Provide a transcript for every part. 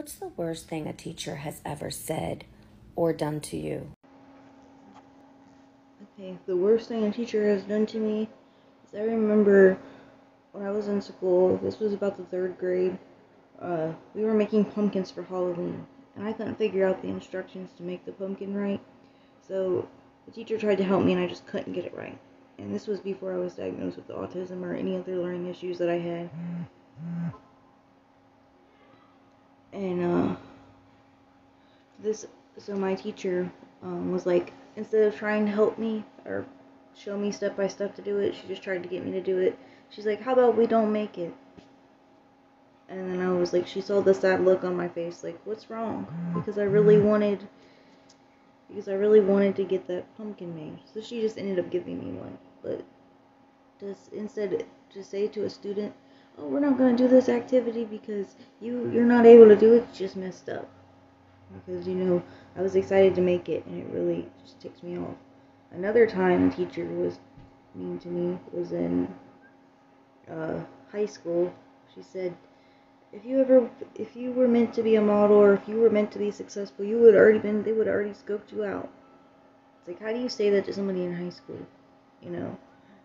What's the worst thing a teacher has ever said or done to you? Okay, the worst thing a teacher has done to me is I remember when I was in school, this was about the third grade, uh, we were making pumpkins for Halloween, and I couldn't figure out the instructions to make the pumpkin right. So the teacher tried to help me, and I just couldn't get it right. And this was before I was diagnosed with autism or any other learning issues that I had. And uh, this, so my teacher um, was like, instead of trying to help me or show me step by step to do it, she just tried to get me to do it. She's like, "How about we don't make it?" And then I was like, she saw the sad look on my face, like, "What's wrong?" Because I really wanted, because I really wanted to get that pumpkin made. So she just ended up giving me one. But just instead, to say to a student, "Oh, we're not gonna do this activity because you you're not able to do it," just messed up. Because you know, I was excited to make it, and it really just ticks me off. Another time, a teacher was mean to me was in uh, high school. She said, "If you ever, if you were meant to be a model, or if you were meant to be successful, you would already been. They would already scoped you out." It's like, how do you say that to somebody in high school? You know.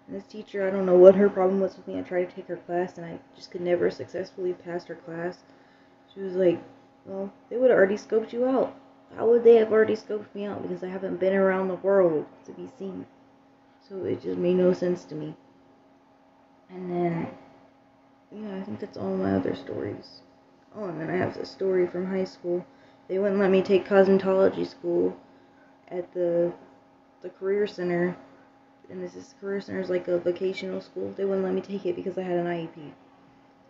And this teacher, I don't know what her problem was with me. I tried to take her class, and I just could never successfully pass her class. She was like, "Well, they would have already scoped you out." How would they have already scoped me out? Because I haven't been around the world to be seen. So it just made no sense to me. And then, yeah, I think that's all my other stories. Oh, and then I have the story from high school. They wouldn't let me take cosmetology school at the the career center. And this is career center is like a vocational school. They wouldn't let me take it because I had an IEP.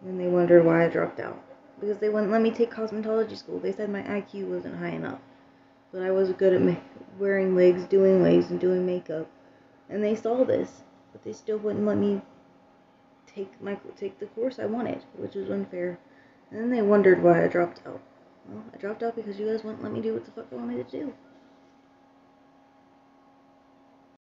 And they wondered why I dropped out because they wouldn't let me take cosmetology school. They said my IQ wasn't high enough. But I was good at ma- wearing wigs, doing wigs, and doing makeup. And they saw this, but they still wouldn't let me take my take the course I wanted, which was unfair. And then they wondered why I dropped out. Well, I dropped out because you guys wouldn't let me do what the fuck I wanted to do.